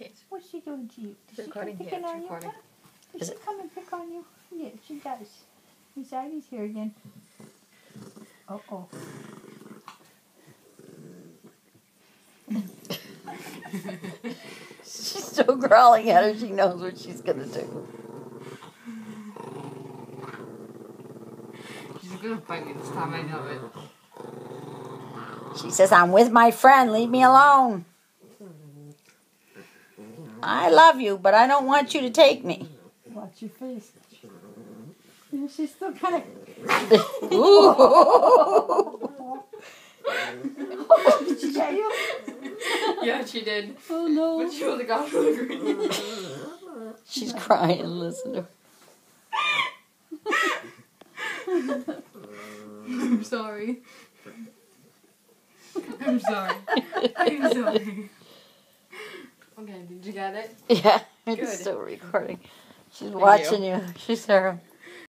Kate. What's she doing to you? Does It's she come recording, yeah, it's on recording. you? huh? Does Is she come and pick on you? Yeah, she does. Anxiety's here again. Oh, oh. She's still growling at her. She knows what she's gonna do. She's gonna bite me this time, I know it. She says, "I'm with my friend. Leave me alone." I love you, but I don't want you to take me. Watch your face. Yeah, she's still kind of. Ooh. Did she get you? Yeah, she did. Oh no. But she would have got really green. She's crying. Listen to her. I'm sorry. I'm sorry. I'm sorry. Okay, did you get it? Yeah, it's Good. still recording. She's you. watching you. She's Sarah.